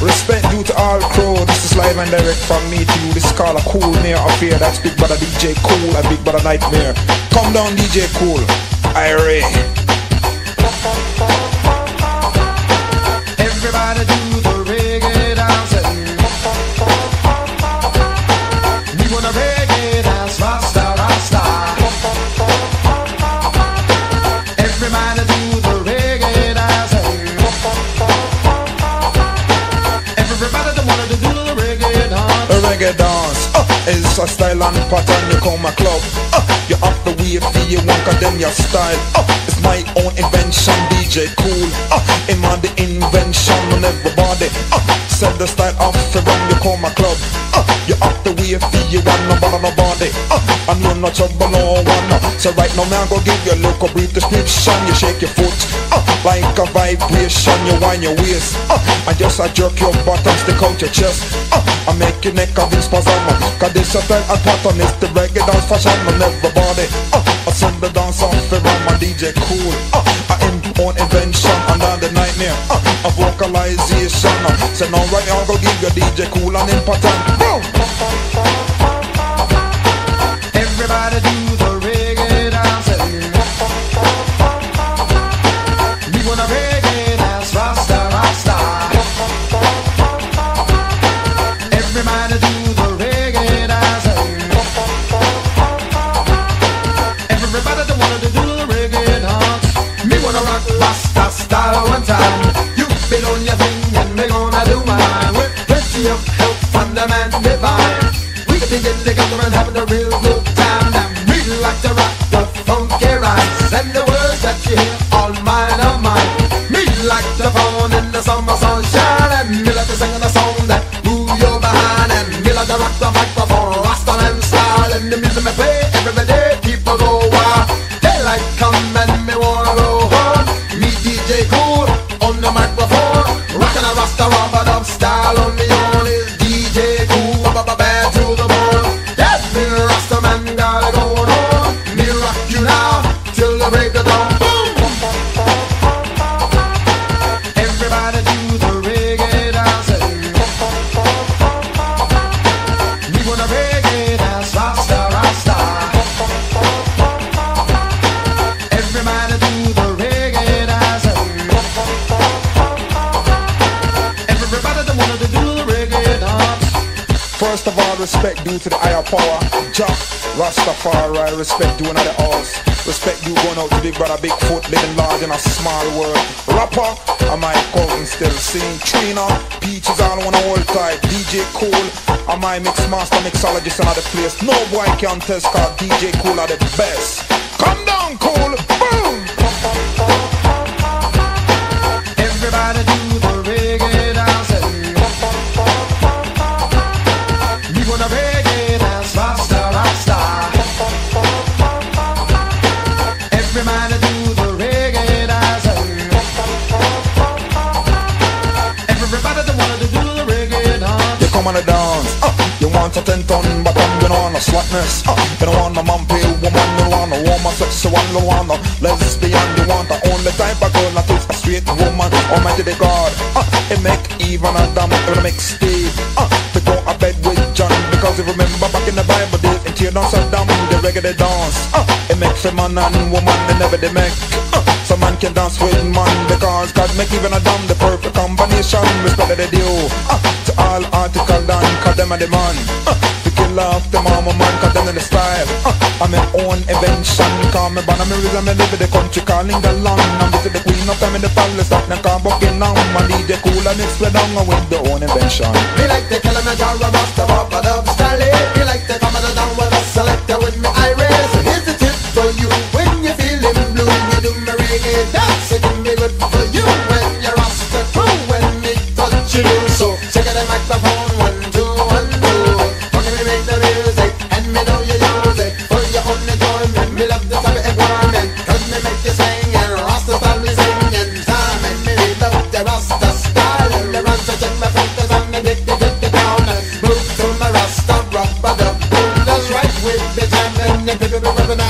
Respect due to all crew. This is live and direct from me to you. This is called a cool near up here. That's Big Brother DJ Kool and Big Brother Nitemare. Come down, DJ Kool. Irate. A style and pattern. You call my club. Uh, you have to wait for you one them your style. Uh, it's my own invention, DJ Kool. Uh, in my the invention on everybody. Uh, set the style off for when you call my club. Uh, you have to wait for you one no bother nobody. Uh, and you're not trouble no one. Uh, so right now, man, go give you a a brief description. You shake your foot. Uh, like a vibration, you wind your waist. Uh, and just a jerk your butt and stick out your chest. Uh, I make your neck a big spasm. Cause this a style and pattern is the reggae dance fashion on everybody. Uh, I send the dance off for my DJ Kool. Uh, I am own invention under the Nitemare. Uh, a vocalization. Uh, so now right now go give your DJ Kool and important. Boom! Help from the man divine. We can be getting together and having a real good time. And we like to rock the funky rhymes and the words that you hear all mine are mine. Respect due to the higher power. Jah, Rastafari, respect due another horse. Respect due going out to Big Brother Bigfoot, living large in a small world. Rapper, I my cousin still sing. Trina, Peaches, all wanna hold tight. DJ Kool, I my mix master, mixologist, another place. No boy can test, cause DJ Kool are the best. Come down, Kool, boom! The dance, uh, you want a ten ton bottom, you don't want a slackness, uh, you don't want a mumpy woman, you want a woman sexual, you want a lesbian, you want the only type of girl that is a straight woman, almighty the God, uh, it make even a damn, it make Steve, uh, to go a bed with John, because you remember back in the Bible days, and tear down Saddam, the reggae dance, uh, it makes a man and woman, they never they make, uh, man can dance with man, because God make even a damn the perfect combination, respect that they do, uh, to all article done, cause them are the man, uh, to kill off the mama man, cause them in the style, uh, I'm my own invention, call me ban, I'm reason I live in the country, calling the land, I'm visit the queen of them in the palace, that now can't buck in now, my DJ Kool and it's play down with the own invention. Me like the Kilimanjaro Rasta Bob and the rhythm of the night.